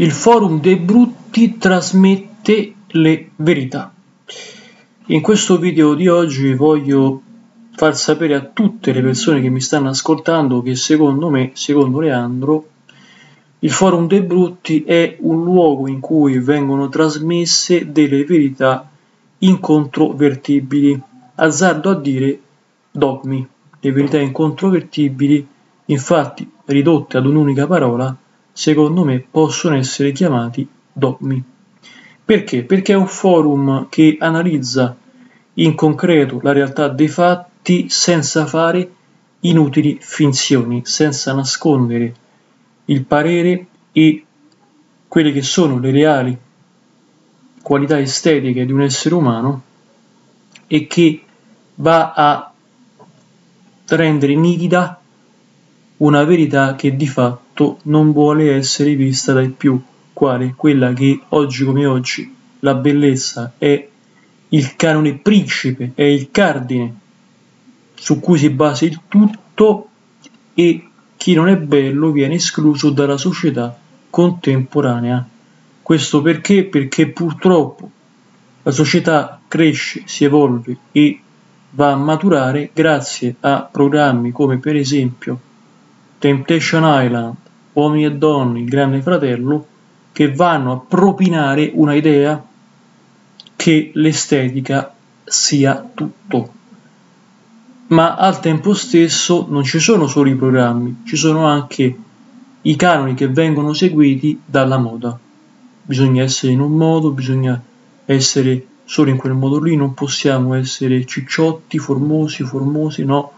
Il forum dei brutti trasmette le verità. In questo video di oggi voglio far sapere a tutte le persone che mi stanno ascoltando che secondo me, secondo Leandro, il forum dei brutti è un luogo in cui vengono trasmesse delle verità incontrovertibili, azzardo a dire dogmi. Le verità incontrovertibili, infatti, ridotte ad un'unica parola, secondo me possono essere chiamati dogmi. Perché? Perché è un forum che analizza in concreto la realtà dei fatti senza fare inutili finzioni, senza nascondere il parere e quelle che sono le reali qualità estetiche di un essere umano e che va a rendere nitida una verità che di fatto fatto non vuole essere vista dai più, quale quella che oggi come oggi la bellezza è il canone principe, è il cardine su cui si basa il tutto e chi non è bello viene escluso dalla società contemporanea. Questo perché? Perché purtroppo la società cresce, si evolve e va a maturare grazie a programmi come per esempio Temptation Island, uomini e donne, il grande fratello, che vanno a propinare una idea che l'estetica sia tutto. Ma al tempo stesso non ci sono solo i programmi, ci sono anche i canoni che vengono seguiti dalla moda. Bisogna essere in un modo, bisogna essere solo in quel modo lì, non possiamo essere cicciotti, formosi, formosi, no.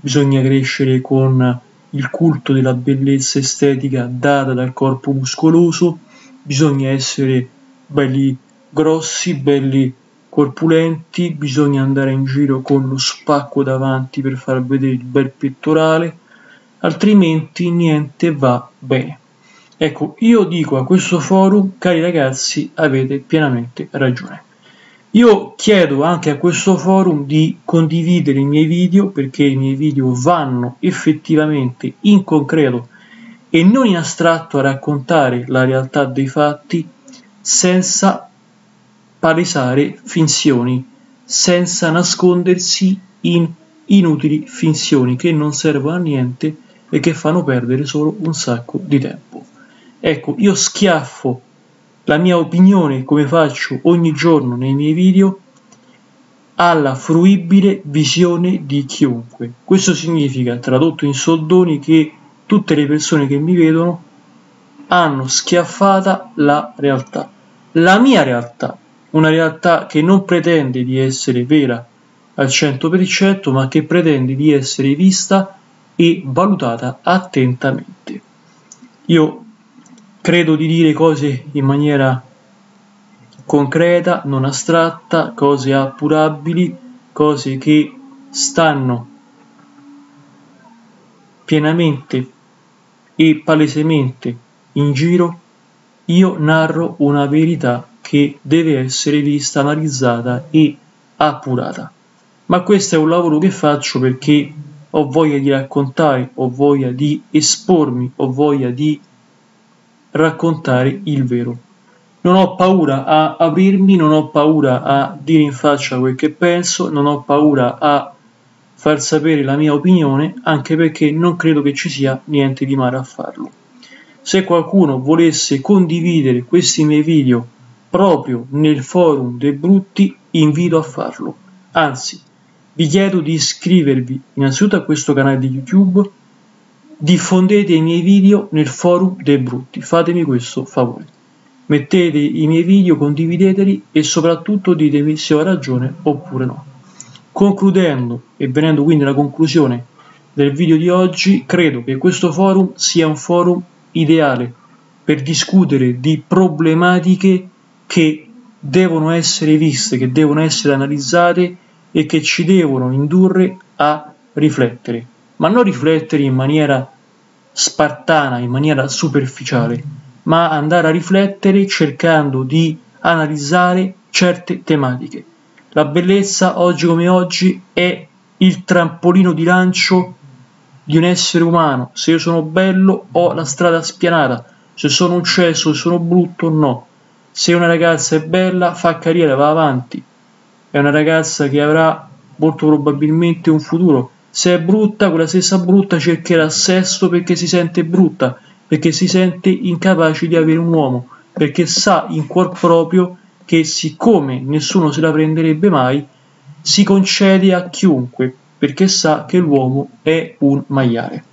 Bisogna crescere con il culto della bellezza estetica data dal corpo muscoloso, bisogna essere belli grossi, belli corpulenti, bisogna andare in giro con lo spacco davanti per far vedere il bel pettorale, altrimenti niente va bene. Ecco, io dico a questo forum, cari ragazzi, avete pienamente ragione. Io chiedo anche a questo forum di condividere i miei video perché i miei video vanno effettivamente in concreto e non in astratto a raccontare la realtà dei fatti senza palesare finzioni, senza nascondersi in inutili finzioni che non servono a niente e che fanno perdere solo un sacco di tempo. Ecco, io schiaffo la mia opinione, come faccio ogni giorno nei miei video, alla fruibile visione di chiunque. Questo significa, tradotto in soldoni, che tutte le persone che mi vedono hanno schiaffata la realtà. La mia realtà, una realtà che non pretende di essere vera al 100%, ma che pretende di essere vista e valutata attentamente. Io Credo di dire cose in maniera concreta, non astratta, cose appurabili, cose che stanno pienamente e palesemente in giro, io narro una verità che deve essere vista, analizzata e appurata. Ma questo è un lavoro che faccio perché ho voglia di raccontare, ho voglia di espormi, ho voglia di raccontare il vero. Non ho paura a aprirmi, non ho paura a dire in faccia quel che penso, non ho paura a far sapere la mia opinione, anche perché non credo che ci sia niente di male a farlo. Se qualcuno volesse condividere questi miei video proprio nel forum dei brutti, invito a farlo. Anzi, vi chiedo di iscrivervi innanzitutto a questo canale di YouTube Diffondete i miei video nel forum dei brutti, fatemi questo favore. Mettete i miei video, condivideteli e soprattutto ditemi se ho ragione oppure no. Concludendo e venendo quindi alla conclusione del video di oggi, credo che questo forum sia un forum ideale per discutere di problematiche che devono essere viste, che devono essere analizzate e che ci devono indurre a riflettere ma non riflettere in maniera spartana, in maniera superficiale, ma andare a riflettere cercando di analizzare certe tematiche. La bellezza oggi come oggi è il trampolino di lancio di un essere umano. Se io sono bello ho la strada spianata, Se sono un cesso, se sono brutto, no. Se una ragazza è bella, fa carriera, va avanti. È una ragazza che avrà molto probabilmente un futuro. Se è brutta, quella stessa brutta cercherà sesso perché si sente brutta, perché si sente incapace di avere un uomo, perché sa in cuor proprio che siccome nessuno se la prenderebbe mai, si concede a chiunque, perché sa che l'uomo è un maiale.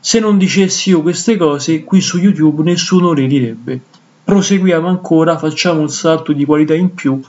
Se non dicessi io queste cose, qui su YouTube nessuno le direbbe. Proseguiamo ancora, facciamo un salto di qualità in più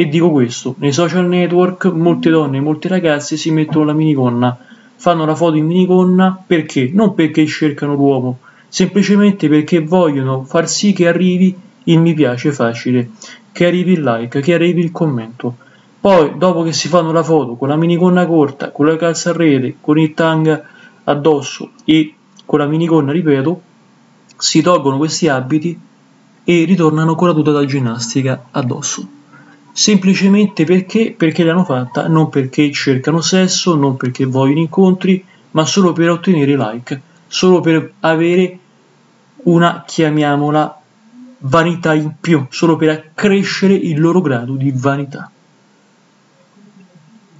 e dico questo, nei social network molte donne e molte ragazze si mettono la minigonna, fanno la foto in minigonna perché? Non perché cercano l'uomo, semplicemente perché vogliono far sì che arrivi il mi piace facile, che arrivi il like, che arrivi il commento. Poi, dopo che si fanno la foto con la minigonna corta, con la calza a rete, con il tanga addosso e con la minigonna, ripeto, si tolgono questi abiti e ritornano con la tuta da ginnastica addosso. Semplicemente perché? Perché l'hanno fatta, non perché cercano sesso, non perché vogliono incontri, ma solo per ottenere like, solo per avere una, chiamiamola, vanità in più, solo per accrescere il loro grado di vanità.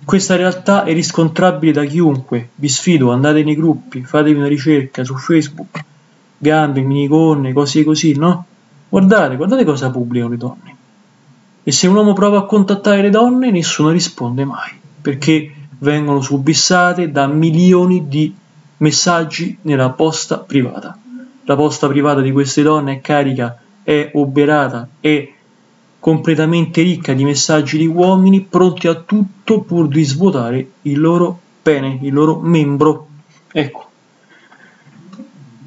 Questa realtà è riscontrabile da chiunque, vi sfido, andate nei gruppi, fatevi una ricerca su Facebook, gambe, minigonne, cose così, no? Guardate, guardate cosa pubblicano le donne. E se un uomo prova a contattare le donne, nessuno risponde mai, perché vengono subissate da milioni di messaggi nella posta privata. La posta privata di queste donne è carica, è oberata, è completamente ricca di messaggi di uomini pronti a tutto pur di svuotare il loro pene, il loro membro. Ecco.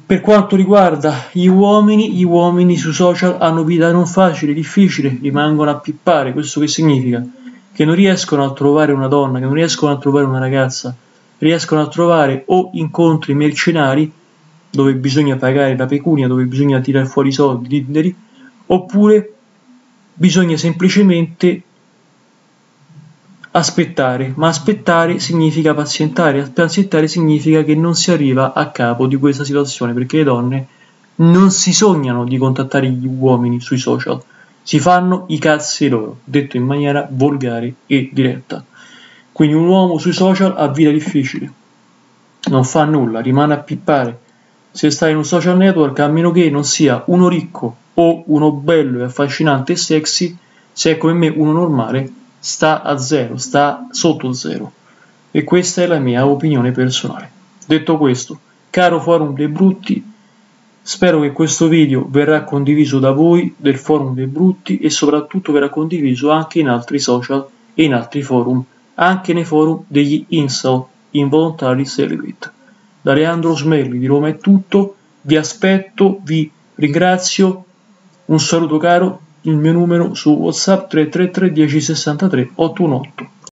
Per quanto riguarda gli uomini, gli uomini su social hanno vita non facile, difficile, rimangono a pippare. Questo che significa? Che non riescono a trovare una donna, che non riescono a trovare una ragazza, riescono a trovare o incontri mercenari dove bisogna pagare la pecunia, dove bisogna tirare fuori i soldi, oppure bisogna semplicemente aspettare, ma aspettare significa pazientare, pazientare significa che non si arriva a capo di questa situazione, perché le donne non si sognano di contattare gli uomini sui social, si fanno i cazzi loro, detto in maniera volgare e diretta. Quindi un uomo sui social ha vita difficile, non fa nulla, rimane a pippare. Se sta in un social network, a meno che non sia uno ricco o uno bello e affascinante e sexy, se è come me uno normale, sta a zero, sta sotto zero. E questa è la mia opinione personale. Detto questo, caro forum dei brutti, spero che questo video verrà condiviso da voi del forum dei brutti e soprattutto verrà condiviso anche in altri social e in altri forum, anche nei forum degli incel, involuntari celibate. Da Leandro Smelli di Roma è tutto, vi aspetto, vi ringrazio un saluto caro, il mio numero su WhatsApp 333 1063 818.